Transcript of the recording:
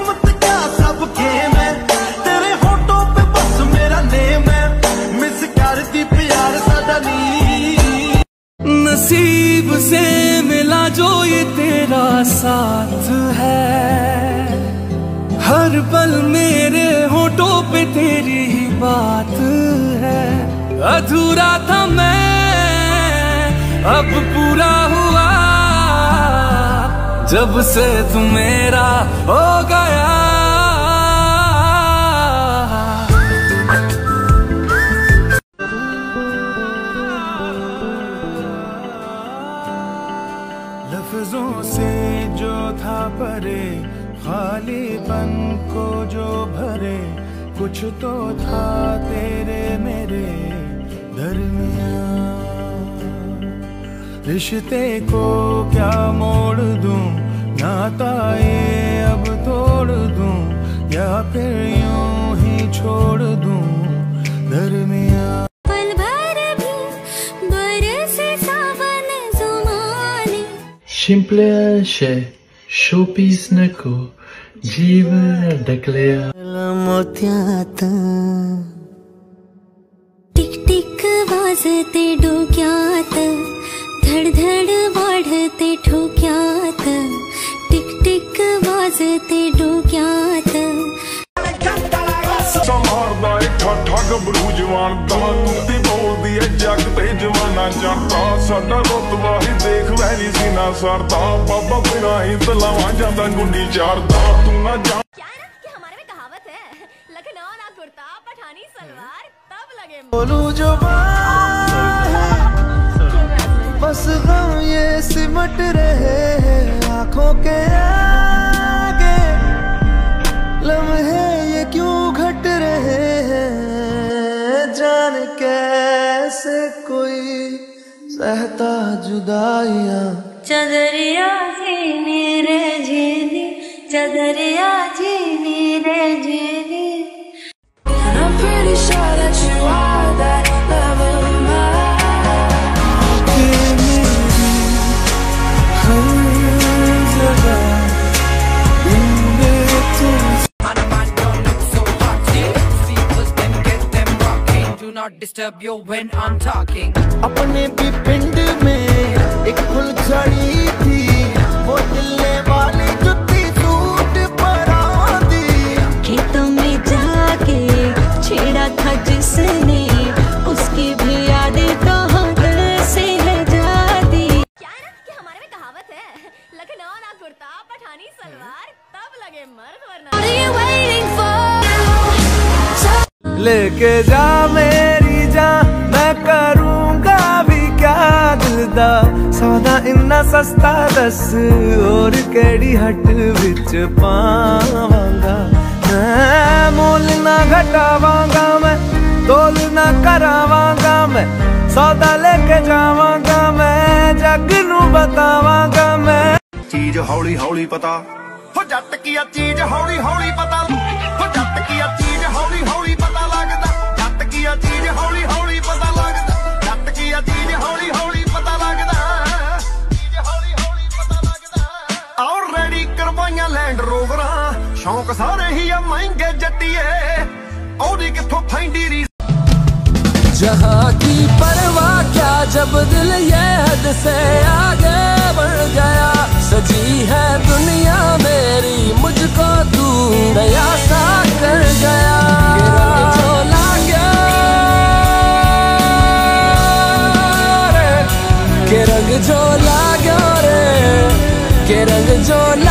किस्मत क्या सब खेम है तेरे होठों पे बस मेरा नेम है। मिस कर दी प्यार साडा नी। नसीब से मिला जो ये तेरा साथ है। हर पल मेरे होठों पे तेरी ही बात है। अधूरा था मैं, अब जब से तू मेरा हो गया। लफ्जों से जो था परे, खालीपन को जो भरे, कुछ तो था तेरे मेरे दरमिया रिश्ते को क्या मोड़ नाता ये अब तोड़ दूँ या फिर यूँ ही छोड़ दूँ दरमिया। पल भर भी बरसे सावन जुमाने। Showpiece मोत्यात टिक टिक वाजते डोक्यात धडधड वाढते ठोक्यात। वाजते डोक्यात ਮਾਰਦਾ ਏ ਠੱਠਾ ਗੱਭਰੂ ਜਵਾਨ ਦਾ ਤੂੰ ਤੇ ਬੋਲਦੀ ਏ ਜੱਗ ਤੇ ਜਵਾਨਾ ਜਾਂਦਾ ਸਾਡਾ ਰੁਤਬਾ ਹੀ ਦੇਖ ਵੈਰੀ ਸੀ ਨਾ ਸਰਦਾ ਬਾਬਾ ਬਿਨਾ ਹੀ ਤਲਾਵਾਂ ਜਾਂਦਾ ਗੁੰਡੀ ਚਾਰਦਾ ਤੂੰ ਨਾ ਜਾ क्या है ना क्यों घट रहे हैं? जान कैसे कोई सहता जुदाइया? चदरिया जी रे जीनी, चदरिया जी रे झीनी Do not disturb you when I'm talking. अपने भी पिंड में एक फुलझड़ी थी। वो दिलने वाली जुत्ती सूट पर दी खेतों में जाके छेड़ा था जिसने उसकी भी यादें कहाँ दिल से है जाती। क्या है ना कि हमारे में कहावत है? लखनऊ ना कुर्ता पठानी सलवार तब लगे मर्द वरना लेके जा मेरी जान मैं करूँगा भी क्या दिलदा सौदा इन्ना सस्ता दस और केड़ी हट विच पावांगा मैं मोल ना घटावांगा मैं तोल ना करावांगा मैं सौदा लेके जावांगा मैं जग नू बतावांगा मैं ਚੀਜ਼ ਹੌਲੀ ਹੌਲੀ ਪਤਾ ਹੋ ਜੱਟ ਕੀ ਆ ਚੀਜ਼ ਹੌਲੀ ਹੌਲੀ ਪਤਾ ਹੋ ਲੈਂਡ ਰੋਵਰਾਂ ਸ਼ੌਂਕ ਸਾਰੇ ਹੀ ਆ ਮਹਿੰਗੇ ਜੱਟੀਏ ਉਹਦੀ ਕਿੱਥੋਂ ਫੈਂਡੀ ਰੀ जहाँ की परवाह क्या जब दिल ये हद से आगे बढ़ गया सजी है दुनिया मेरी मुझको तू नया सा कर गया कि रंग जो लागे रे, कि रंग जो लागे रे के रंग जो लागे